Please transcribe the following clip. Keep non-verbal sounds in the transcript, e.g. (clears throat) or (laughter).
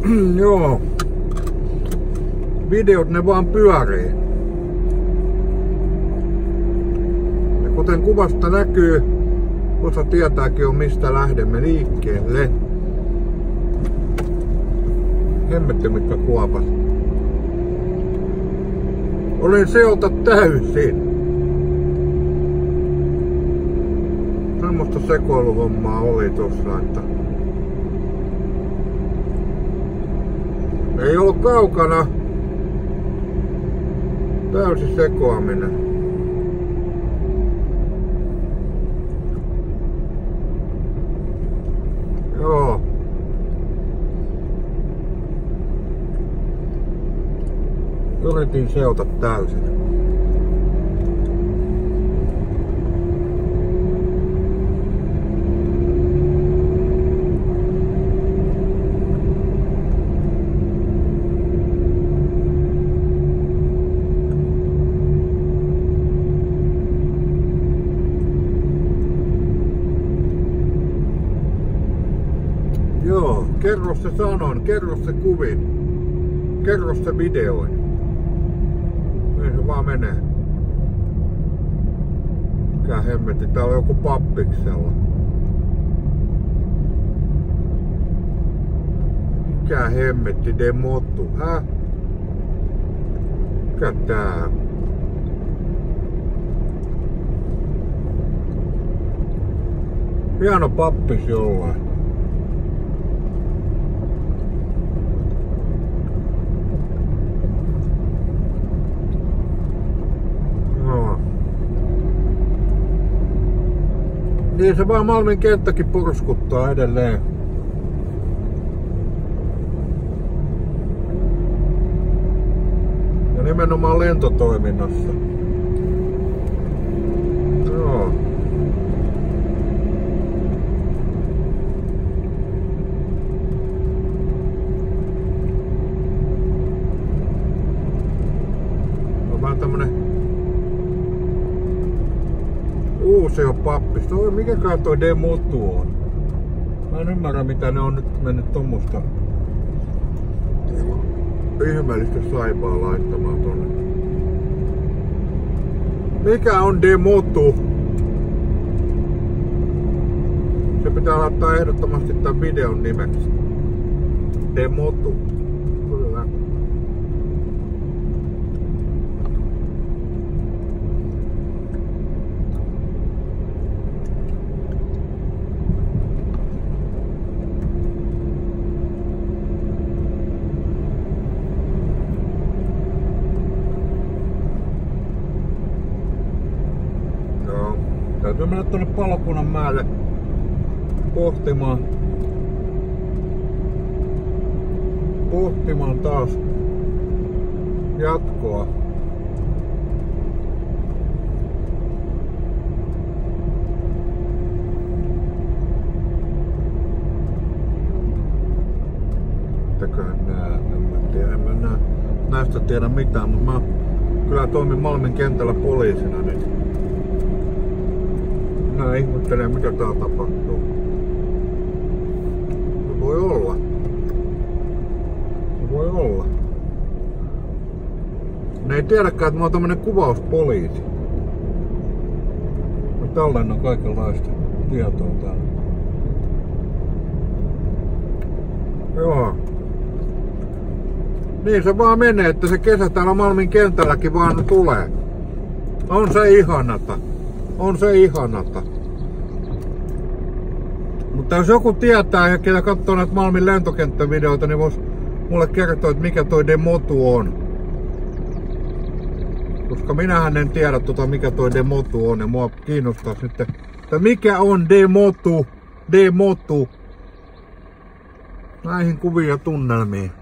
(clears throat) joo. Videot ne vaan pyörii. Ja kuten kuvasta näkyy, osa tietääkin on mistä lähdemme liikkeelle. Hemmetti mitkä kuopat. Olin seolta täysin. Semmoista sekoiluhommaa oli tossa, että ei ollut kaukana täysi sekoaminen. Joo. Yritin seota täysin. Joo, kerro se sanon, kerro se kuvin, kerro se videoin. Niin se vaan menee. Mikä hemmetti, täällä on joku pappiksella. Mikä hemmetti demottu, hä? Mikä tää? Hieno pappis jollain. Niin se vaan Malmin kenttäkin purskuttaa edelleen. Ja nimenomaan lentotoiminnassa. Joo. On vähän tämmönen Uusio pappis. Toi, mikä toi Demotu on? Mä en ymmärrä mitä ne on nyt mennyt tommosta ihmeellistä saipaa laittamaan tonne. Mikä on Demotu? Se pitää laittaa ehdottomasti tämän videon nimeksi. Demotu. Kyllä. Joo. Täytyy mennä tuonne palokunnan mäelle pohtimaan. Pohtimaan taas jatkoa. Mitäköhän mä en näistä tiedä mitään, mutta mä kyllä toimin Malmin kentällä poliisina nyt. Mä ihmettelen mitä täällä tapahtuu. Se voi olla. Se voi olla. Ne ei tiedäkään, että mä oon tämmönen kuvauspoliisi. Mä tallennan kaikenlaista tietoa täällä. Joo. Niin se vaan menee, että se kesä täällä Malmin kentälläkin vaan tulee. On se ihanata. On se ihanata. Mutta jos joku tietää ja ketä katsoo näitä Malmin lentokenttävideoita, niin vois mulle kertoa, että mikä toi Demotu on. Koska minähän en tiedä tota, mikä toi Demotu on ja mua kiinnostaa sitten, että mikä on Demotu, Demotu. Näihin kuvia tunnelmiin.